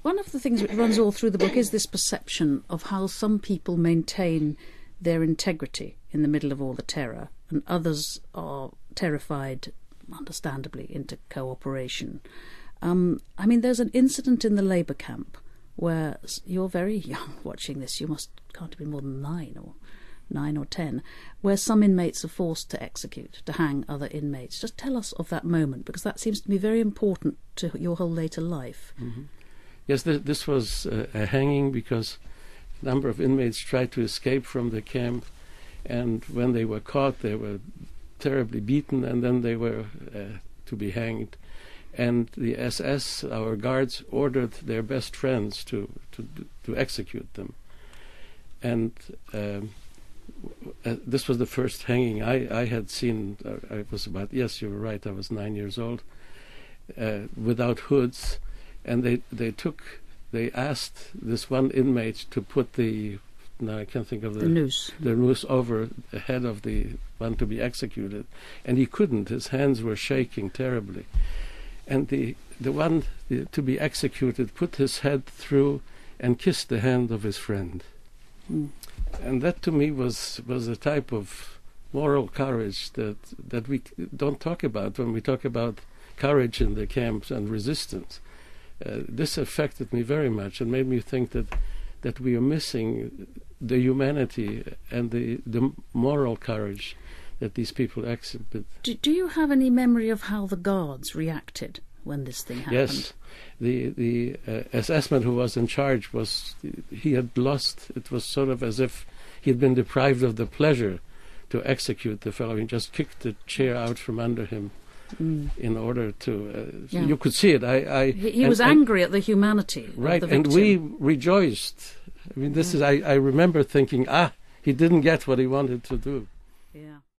One of the things that runs all through the book is this perception of how some people maintain their integrity in the middle of all the terror, and others are terrified, understandably, into cooperation. Um, I mean, there's an incident in the labour camp where you're very young watching this. You must can't have been more than nine or nine or ten, where some inmates are forced to execute, to hang other inmates. Just tell us of that moment, because that seems to be very important to your whole later life. Mm-hmm. Yes, th- this was uh, a hanging because a number of inmates tried to escape from the camp, and when they were caught, they were terribly beaten, and then they were uh, to be hanged. And the SS, our guards, ordered their best friends to to to execute them. And um, uh, this was the first hanging I, I had seen. Uh, I was about yes, you were right. I was nine years old, uh, without hoods, and they they took they asked this one inmate to put the now I can't think of the, the noose the noose over the head of the one to be executed, and he couldn't. His hands were shaking terribly, and the the one the, to be executed put his head through and kissed the hand of his friend. Mm and that to me was was a type of moral courage that that we don't talk about when we talk about courage in the camps and resistance. Uh, this affected me very much and made me think that that we are missing the humanity and the the moral courage that these people exhibit. Do, do you have any memory of how the guards reacted? When this thing happened. Yes, the the uh, SS man who was in charge was he had lost. It was sort of as if he had been deprived of the pleasure to execute the fellow. He just kicked the chair out from under him. Mm. In order to, uh, yeah. you could see it. I, I he, he and, was angry at the humanity, right? The and we rejoiced. I mean, this yeah. is. I, I remember thinking, ah, he didn't get what he wanted to do. Yeah.